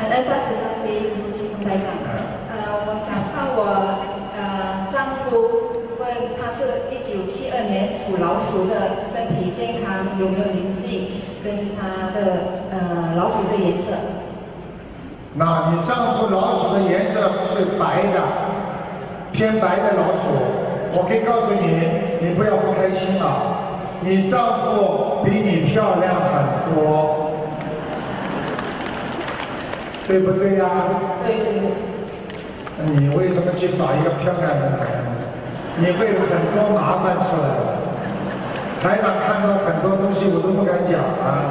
感恩大慈大悲卢金峰台长。呃，我想看我呃丈夫问他是一九七二年属老鼠的，身体健康有没有灵性，跟他的呃老鼠的颜色。那你丈夫老鼠的颜色是白的，偏白的老鼠，我可以告诉你，你不要不开心啊。你丈夫比你漂亮很多，对不对呀？对对对。你为什么去找一个漂亮的？你会有很多麻烦出来的。台长看到很多东西，我都不敢讲啊。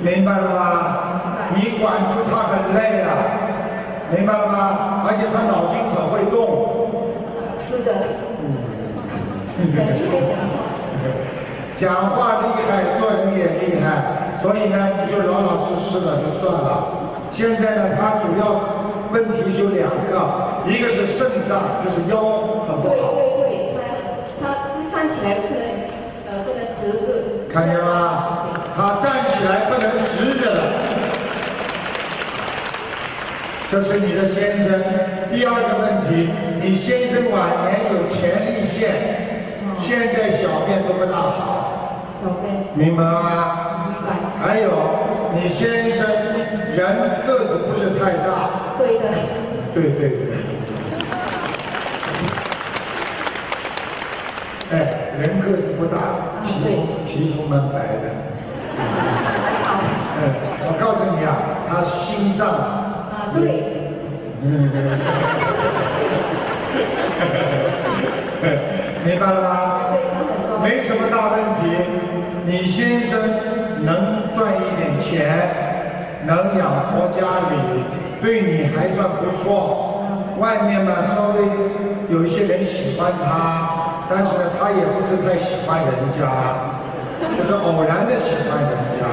明白了吗？你管住他很累啊，明白了吗？而且他脑筋很会动。是的。嗯。讲话厉害，做所以呢，你就老老实实的就算了。现在呢，他主要问题有两个，一个是肾脏，就是腰很不好。对对对，他他站起来不能呃不能直着。看见了吗？他站起来不能直着的，这是你的先生。第二个问题，你先生晚年有前列腺。现在小便都不大好，小便，明白吗？还有，你先生人个子不是太大，对的。对对对。哎，人个子不大，皮肤皮肤蛮白的。我告诉你啊，他心脏。啊，对。嗯。明白了吗？没什么大问题。你先生能赚一点钱，能养活家里，对你还算不错。外面嘛，稍微有一些人喜欢他，但是呢，他也不是太喜欢人家，就是偶然的喜欢人家。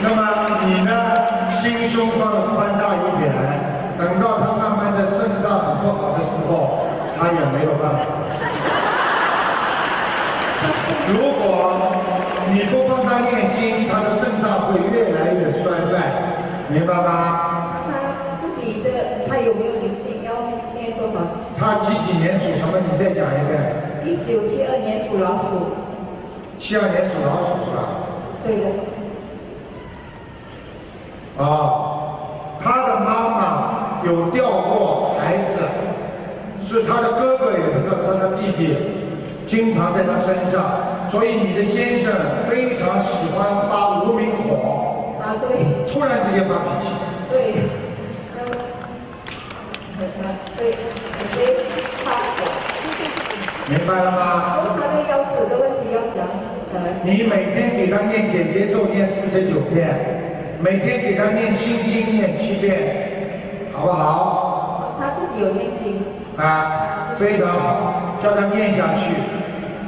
那么你呢，心胸放宽大一点，等到他慢慢的肾脏不好的时候，他也没有办法。如果你不帮他念经，他的肾脏会越来越衰败，明白吗？他自己的他有没有灵性？要念多少次？他几几年属什么？你再讲一遍。一九七二年属老鼠。七二年属老鼠是吧？对的。啊，他的妈妈有掉过孩子，是他的哥哥，也不是他的弟弟，经常在他身上，所以你的先生非常喜欢发无名火。啊，对。突然之间发脾气。对。对，对，发火。明白了吗？说他的腰子的问题要讲。你每天给他念简洁咒，念四十九遍。每天给他念心经念七遍，好不好？他自己有念经。啊，非常好，叫他念下去，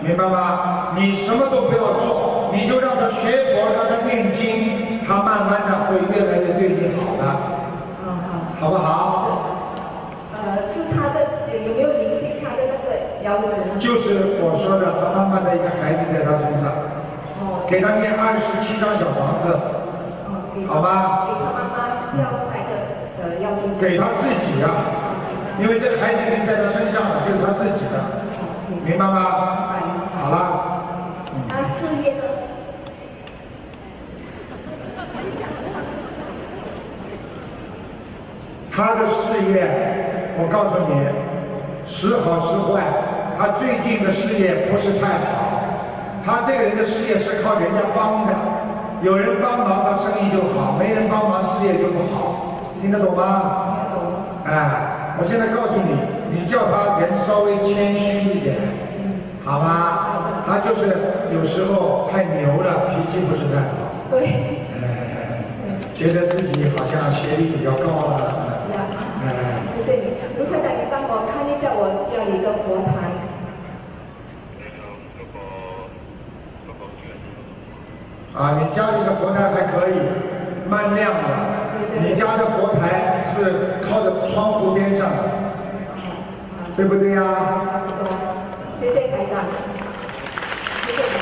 明白吗？你什么都不要做，你就让他学佛，让他念经，他慢慢的会越来越对你好的。嗯好。好不好？呃，是他的有没有灵性？他的那个腰子？就是我说的，他妈妈的一个孩子在他身上。哦。给他念二十七张小房子。好吧。给他妈妈要买的呃要金。给他自己啊，因为这孩子已经在他身上了，就是他自己的，明白吗？好了。他事业呢？他的事业，我告诉你，时好时坏。他最近的事业不是太好，他这个人的事业是靠人家帮的。有人帮忙，他生意就好；没人帮忙，事业就不好。听得懂吗？听得懂。哎，我现在告诉你，你叫他人稍微谦虚一点，好吧？他就是有时候太牛了，脾气不是太好。对。哎，觉得自己好像学历比较高了。哎，谢谢你，卢太长，你帮我看一下我家里的佛台。啊，你家里的佛台还可以，蛮亮的。你家的佛台是靠着窗户边上的，对不对呀？谢谢台长，谢谢。